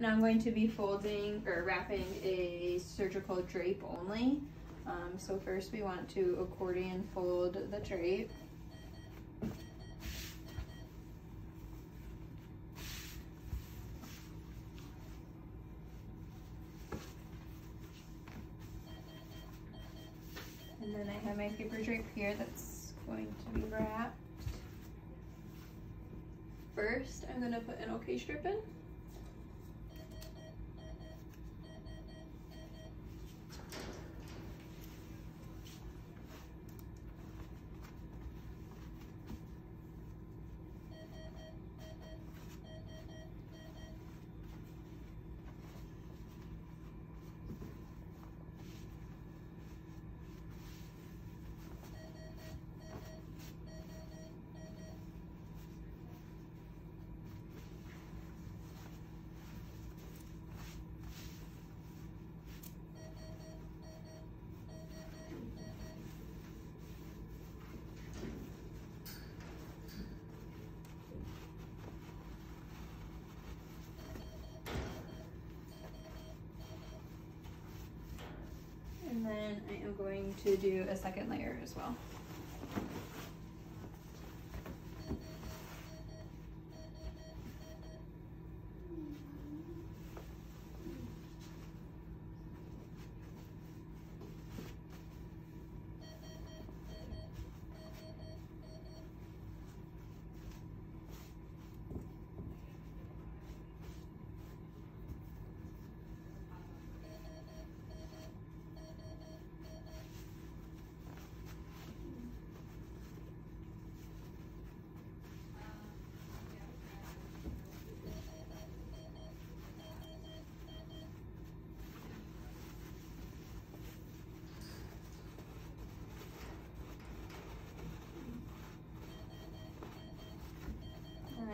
Now I'm going to be folding or wrapping a surgical drape only. Um, so first we want to accordion fold the drape. And then I have my paper drape here that's going to be wrapped. First, I'm gonna put an OK strip in. Then I am going to do a second layer as well.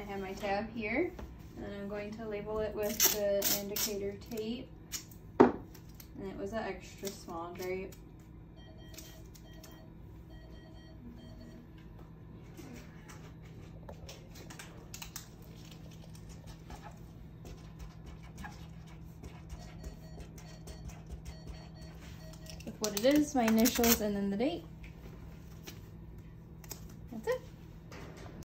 I have my tab here. And I'm going to label it with the indicator tape. And it was an extra small drape. With what it is, my initials, and then the date.